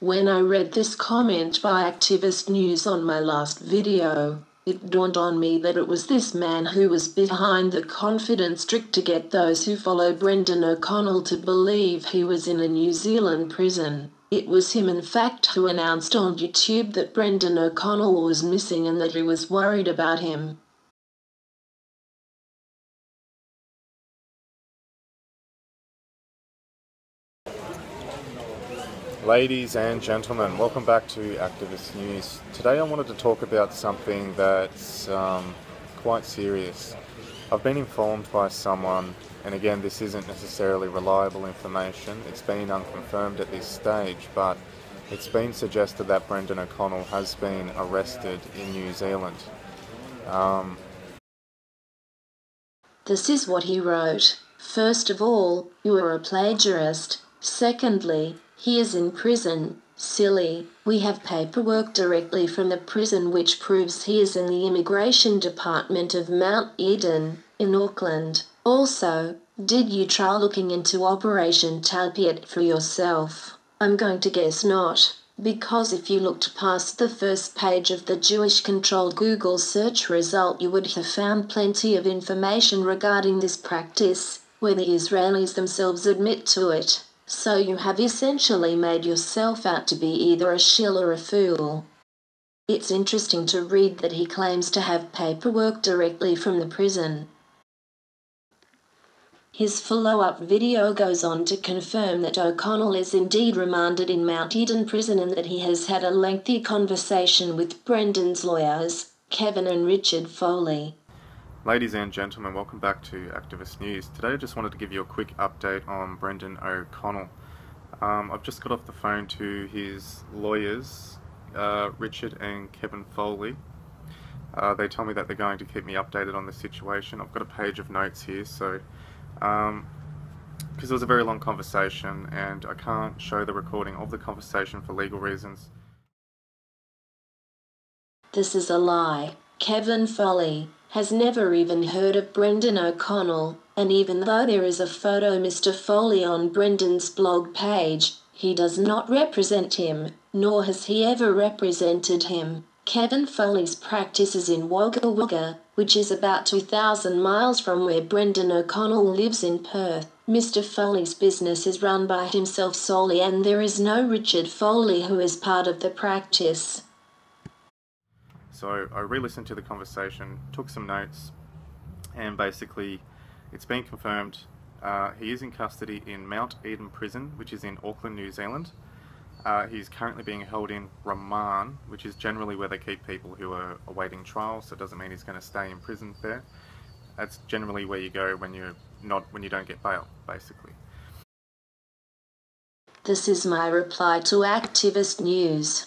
When I read this comment by Activist News on my last video, it dawned on me that it was this man who was behind the confidence trick to get those who follow Brendon O'Connell to believe he was in a New Zealand prison. It was him in fact who announced on YouTube that Brendon O'Connell was missing and that he was worried about him. Ladies and gentlemen, welcome back to Activist News. Today I wanted to talk about something that's um, quite serious. I've been informed by someone, and again, this isn't necessarily reliable information, it's been unconfirmed at this stage, but it's been suggested that Brendon O'Connell has been arrested in New Zealand. Um, this is what he wrote. First of all, you are a plagiarist. Secondly, he is in prison. Silly. We have paperwork directly from the prison which proves he is in the Immigration Department of Mount Eden, in Auckland. Also, did you try looking into Operation Talpiot for yourself? I'm going to guess not. Because if you looked past the first page of the Jewish controlled Google search result, you would have found plenty of information regarding this practice, where the Israelis themselves admit to it. So you have essentially made yourself out to be either a shill or a fool. It's interesting to read that he claims to have paperwork directly from the prison. His follow up video goes on to confirm that O'Connell is indeed remanded in Mount Eden prison and that he has had a lengthy conversation with Brendon's lawyers, Kevin and Richard Foley. Ladies and gentlemen, welcome back to Activist News. Today I just wanted to give you a quick update on Brendon O'Connell. Um, I've just got off the phone to his lawyers, uh, Richard and Kevin Foley. Uh, they tell me that they're going to keep me updated on the situation. I've got a page of notes here, so because um, it was a very long conversation and I can't show the recording of the conversation for legal reasons. This is a lie. Kevin Foley has never even heard of Brendon O'Connell, and even though there is a photo Mr. Foley on Brendon's blog page, he does not represent him, nor has he ever represented him. Kevin Foley's practice is in Wagga Wagga, which is about 2,000 miles from where Brendon O'Connell lives in Perth. Mr. Foley's business is run by himself solely, and there is no Richard Foley who is part of the practice. So I re-listened to the conversation, took some notes, and basically it's been confirmed uh, he is in custody in Mount Eden Prison, which is in Auckland, New Zealand. Uh, he's currently being held in remand, which is generally where they keep people who are awaiting trial, so it doesn't mean he's going to stay in prison there. That's generally where you go when you're not when you don't get bail, basically. This is my reply to Activist News.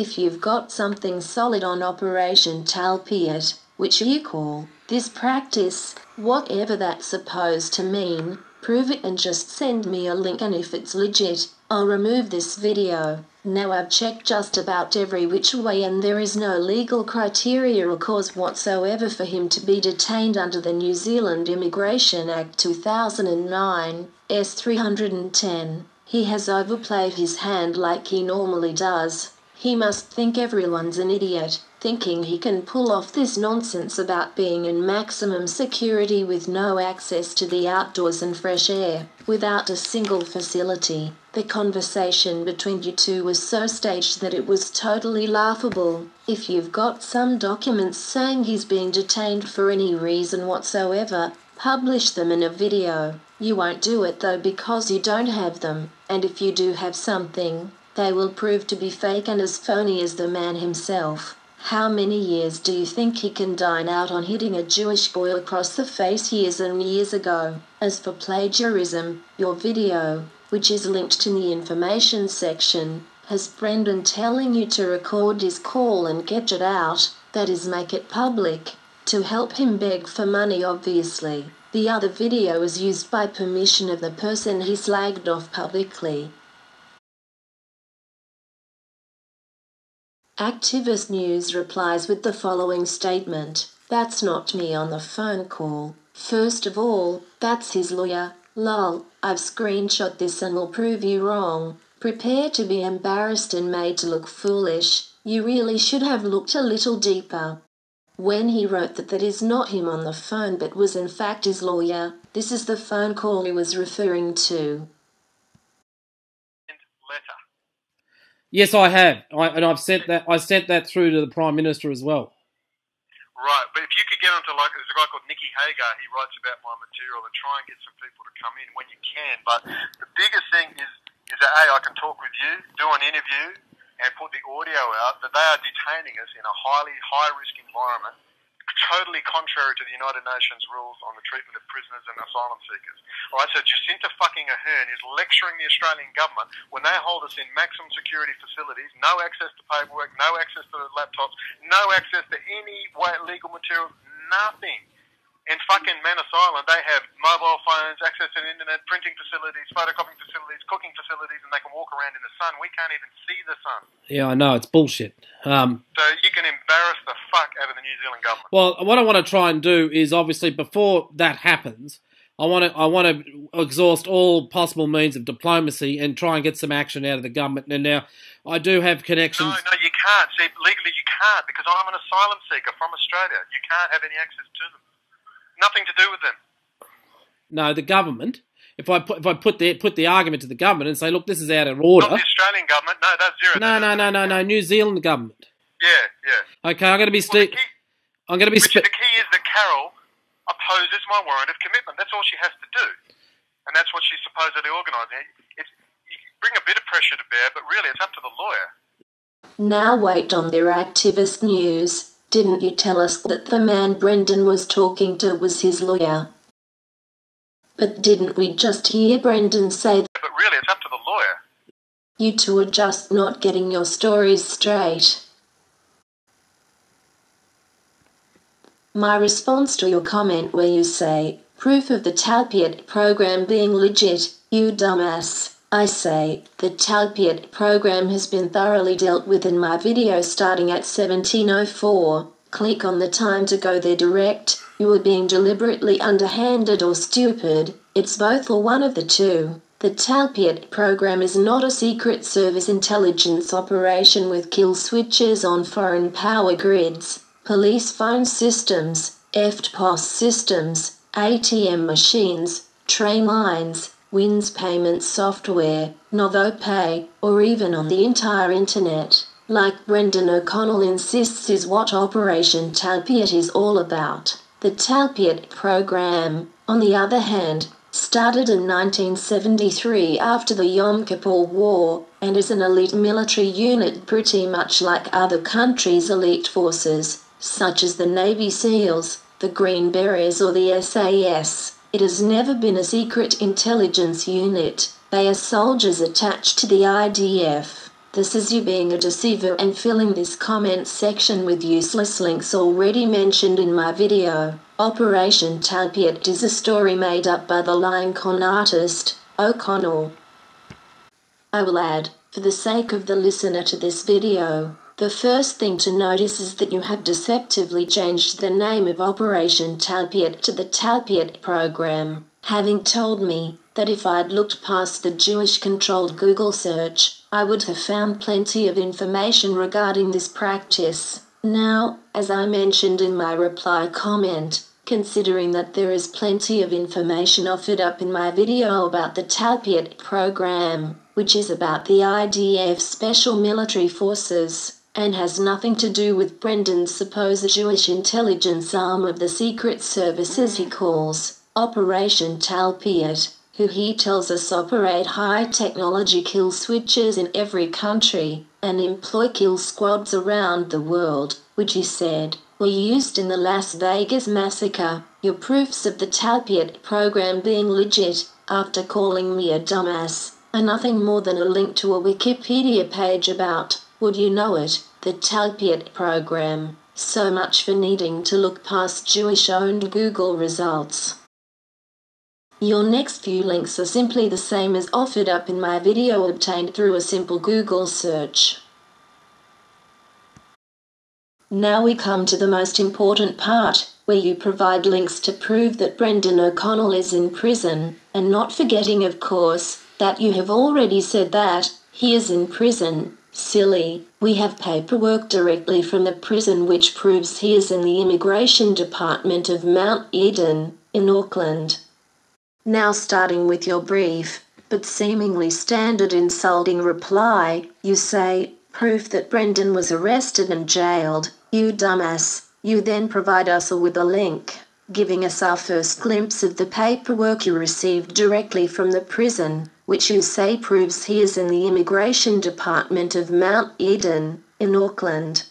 If you've got something solid on Operation Talpiot, which you call this practice, whatever that's supposed to mean, prove it and just send me a link and if it's legit, I'll remove this video. Now I've checked just about every which way and there is no legal criteria or cause whatsoever for him to be detained under the New Zealand Immigration Act 2009, S310. He has overplayed his hand like he normally does. He must think everyone's an idiot, thinking he can pull off this nonsense about being in maximum security with no access to the outdoors and fresh air, without a single facility. The conversation between you two was so staged that it was totally laughable. If you've got some documents saying he's being detained for any reason whatsoever, publish them in a video. You won't do it though because you don't have them, and if you do have something, they will prove to be fake and as phony as the man himself. How many years do you think he can dine out on hitting a Jewish boy across the face years and years ago? As for plagiarism, your video, which is linked in the information section, has Brendon telling you to record his call and get it out, that is, make it public, to help him beg for money, obviously. The other video is used by permission of the person he slagged off publicly. Activist News replies with the following statement That's not me on the phone call. First of all, that's his lawyer. Lol, I've screenshot this and will prove you wrong. Prepare to be embarrassed and made to look foolish. You really should have looked a little deeper. When he wrote that that is not him on the phone but was in fact his lawyer, this is the phone call he was referring to. letter. Yes, I have, I, and I've sent that. I sent that through to the Prime Minister as well. Right, but if you could get onto like there's a guy called Nicky Hager, he writes about my material and try and get some people to come in when you can. But the biggest thing is is that hey, I can talk with you, do an interview, and put the audio out. That they are detaining us in a highly high risk environment, totally contrary to the United Nations rules on the treatment of prisoners and asylum seekers. All right, so Jacinda fucking Ardern is lecturing the Australian government when they hold us in maximum security facilities, no access to paperwork, no access to laptops, no access to any legal material, nothing. In fucking Manus Island, they have mobile phones, access to the internet, printing facilities, photocopying facilities, cooking facilities, and they can walk around in the sun. We can't even see the sun. Yeah, I know it's bullshit. Um, So you can embarrass the fuck out of the New Zealand government. well, what I want to try and do is obviously before that happens, I want to I want to exhaust all possible means of diplomacy and try and get some action out of the government. And now I do have connections. No, no, you can't. See, legally you can't because I'm an asylum seeker from Australia. You can't have any access to them. Nothing to do with them. No, the government. If I put if I put the put the argument to the government and say, look, this is out of order. Not the Australian government. No, that's zero. No, no, no, no, no. New Zealand government. Yeah, yeah. Okay, I'm going to be Well, the key, I'm going to be. Richard, the key is that Carol opposes my warrant of commitment. That's all she has to do, and that's what she's supposedly organising. It's, you bring a bit of pressure to bear, but really, it's up to the lawyer. Now wait on their activist news. Didn't you tell us that the man Brendon was talking to was his lawyer? But didn't we just hear Brendon say that But really, it's up to the lawyer. you two are just not getting your stories straight? My response to your comment where you say, proof of the Talpiot program being legit, you dumbass. I say, the Talpiot program has been thoroughly dealt with in my video starting at 1704. Click on the time to go there direct. You are being deliberately underhanded or stupid. It's both or one of the two. The Talpiot program is not a secret service intelligence operation with kill switches on foreign power grids, police phone systems, EFTPOS systems, ATM machines, train lines, WINZ payment software, NovoPay, or even on the entire internet. Like Brendon O'Connell insists is what Operation Talpiot is all about. The Talpiot program, on the other hand, started in 1973 after the Yom Kippur War, and is an elite military unit pretty much like other countries' elite forces, such as the Navy SEALs, the Green Berets, or the SAS. It has never been a secret intelligence unit. They are soldiers attached to the IDF. This is you being a deceiver and filling this comment section with useless links already mentioned in my video. Operation Talpiot is a story made up by the lying con artist, O'Connell. I will add, for the sake of the listener to this video, the first thing to notice is that you have deceptively changed the name of Operation Talpiot to the Talpiot program, having told me that if I'd looked past the Jewish controlled Google search, I would have found plenty of information regarding this practice. Now, as I mentioned in my reply comment, considering that there is plenty of information offered up in my video about the Talpiot program, which is about the IDF Special Military Forces, and has nothing to do with Brendon's supposed Jewish intelligence arm of the Secret Services he calls Operation Talpiot, who he tells us operate high technology kill switches in every country and employ kill squads around the world, which he said were used in the Las Vegas massacre. Your proofs of the Talpiot program being legit, after calling me a dumbass, are nothing more than a link to a Wikipedia page about, would you know it, the Talpiot program. So much for needing to look past Jewish owned Google results. Your next few links are simply the same as offered up in my video obtained through a simple Google search. Now we come to the most important part, where you provide links to prove that Brendon O'Connell is in prison, and not forgetting, of course, that you have already said that He is in prison. Silly. We have paperwork directly from the prison which proves he is in the Immigration Department of Mount Eden, in Auckland. Now, starting with your brief, but seemingly standard insulting reply, you say, proof that Brendon was arrested and jailed, you dumbass. You then provide us with a link, giving us our first glimpse of the paperwork you received directly from the prison, which you say proves he is in the Immigration Department of Mount Eden, in Auckland.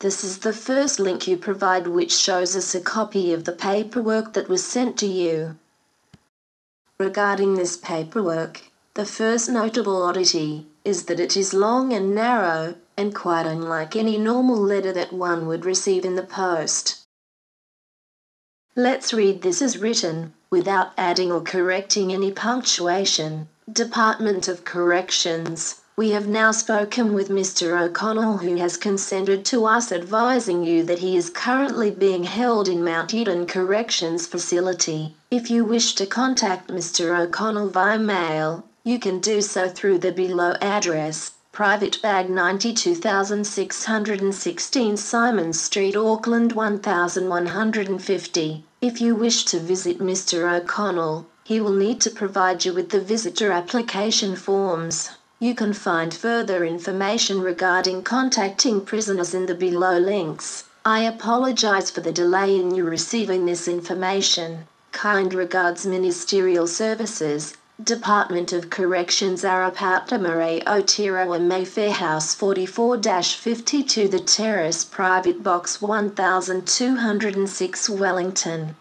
This is the first link you provide which shows us a copy of the paperwork that was sent to you. Regarding this paperwork, the first notable oddity is that it is long and narrow, and quite unlike any normal letter that one would receive in the post. Let's read this as written, without adding or correcting any punctuation. Department of Corrections. We have now spoken with Mr. O'Connell who has consented to us advising you that he is currently being held in Mount Eden Corrections Facility. If you wish to contact Mr. O'Connell via mail, you can do so through the below address. Private Bag 92616 Simon Street, Auckland 1150. If you wish to visit Mr. O'Connell, he will need to provide you with the visitor application forms. You can find further information regarding contacting prisoners in the below links. I apologize for the delay in you receiving this information. Kind regards Ministerial Services, Department of Corrections Arapata Marae Otira Mayfair House 44-52 The Terrace Private Box 1206 Wellington.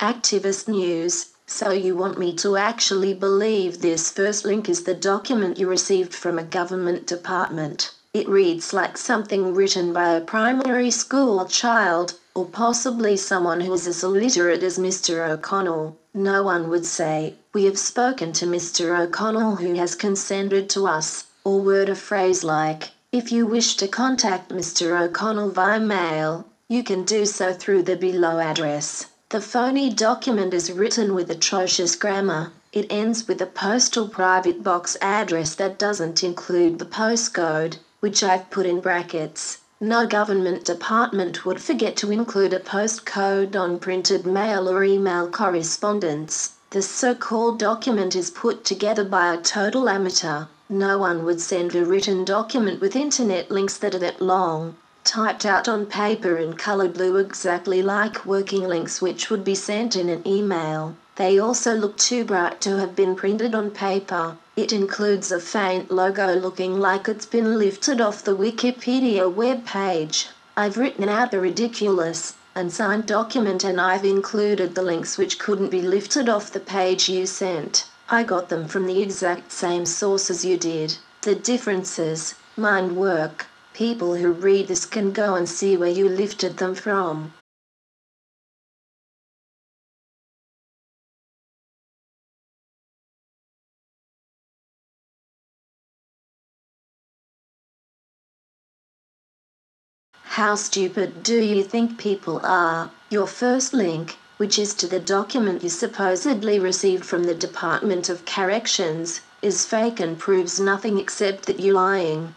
Activist News so you want me to actually believe this first link is the document you received from a government department. It reads like something written by a primary school child, or possibly someone who is as illiterate as Mr. O'Connell. No one would say, We have spoken to Mr. O'Connell who has consented to us, or word a phrase like, If you wish to contact Mr. O'Connell via mail, you can do so through the below address. The phony document is written with atrocious grammar. It ends with a postal private box address that doesn't include the postcode, which I've put in brackets. No government department would forget to include a postcode on printed mail or email correspondence. The so-called document is put together by a total amateur. No one would send a written document with internet links that are that long typed out on paper in color blue exactly like working links which would be sent in an email. They also look too bright to have been printed on paper. It includes a faint logo looking like it's been lifted off the Wikipedia web page. I've written out the ridiculous, unsigned document and I've included the links which couldn't be lifted off the page you sent. I got them from the exact same source as you did. The differences, mind work, People who read this can go and see where you lifted them from. How stupid do you think people are? Your first link, which is to the document you supposedly received from the Department of Corrections, is fake and proves nothing except that you're lying.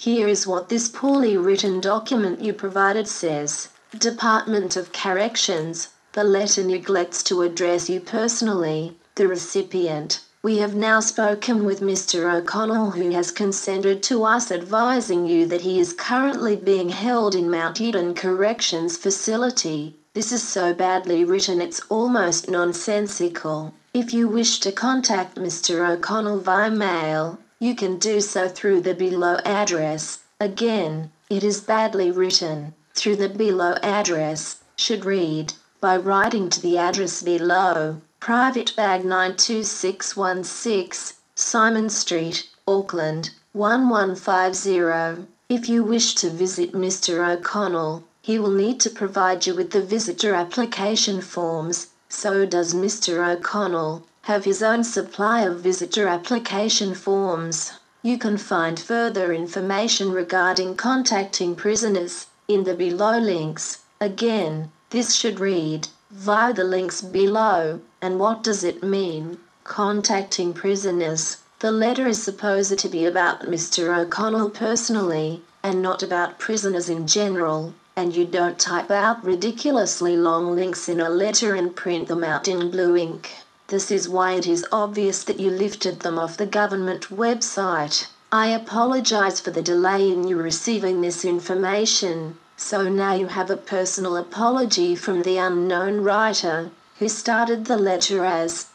Here is what this poorly written document you provided says. Department of Corrections, the letter neglects to address you personally, the recipient. We have now spoken with Mr. O'Connell who has consented to us advising you that he is currently being held in Mount Eden Corrections Facility. This is so badly written it's almost nonsensical. If you wish to contact Mr. O'Connell via mail, you can do so through the below address. Again, it is badly written. Through the below address should read by writing to the address below. Private Bag 92616, Simon Street, Auckland 1150. If you wish to visit Mr. O'Connell, he will need to provide you with the visitor application forms. So does Mr. O'Connell have his own supply of visitor application forms. You can find further information regarding contacting prisoners in the below links. Again, this should read via the links below. And what does it mean? Contacting prisoners. The letter is supposed to be about Mr. O'Connell personally, and not about prisoners in general, and you don't type out ridiculously long links in a letter and print them out in blue ink. This is why it is obvious that you lifted them off the government website. I apologize for the delay in you receiving this information. So now you have a personal apology from the unknown writer, who started the letter as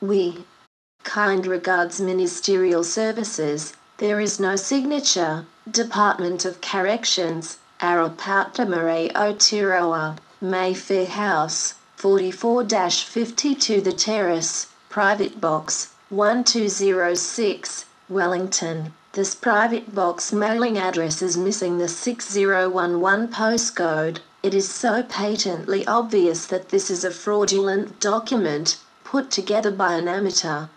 We. Kind regards Ministerial Services. There is no signature. Department of Corrections, Arapauta Marae Otiroa, Mayfair House, 44 52 The Terrace, Private Box, 1206, Wellington. This private box mailing address is missing the 6011 postcode. It is so patently obvious that this is a fraudulent document put together by an amateur.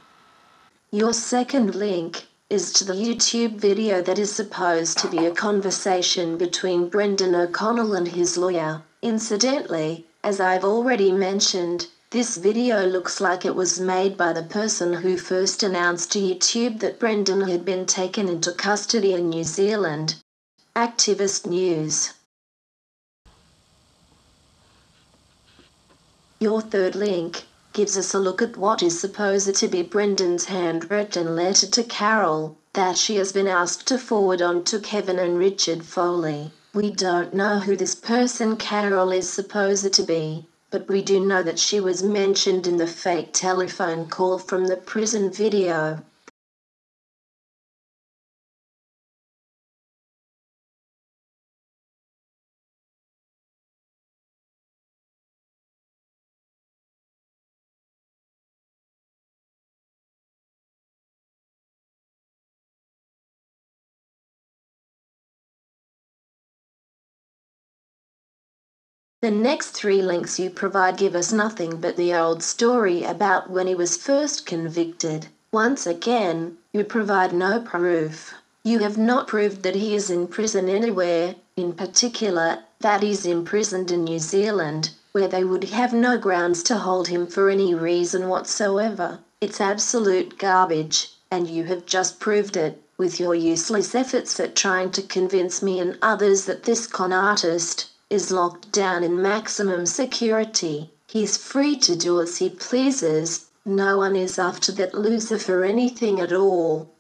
Your second link is to the YouTube video that is supposed to be a conversation between Brendon O'Connell and his lawyer. Incidentally, as I've already mentioned, this video looks like it was made by the person who first announced to YouTube that Brendon had been taken into custody in New Zealand. Activist News Your third link gives us a look at what is supposed to be Brendon's handwritten letter to Carol that she has been asked to forward on to Kevin and Richard Foley. We don't know who this person Carol is supposed to be but we do know that she was mentioned in the fake telephone call from the prison video. The next three links you provide give us nothing but the old story about when he was first convicted. Once again, you provide no proof. You have not proved that he is in prison anywhere, in particular, that he's imprisoned in New Zealand, where they would have no grounds to hold him for any reason whatsoever. It's absolute garbage, and you have just proved it with your useless efforts at trying to convince me and others that this con artist is locked down in maximum security. He's free to do as he pleases. No one is after that loser for anything at all.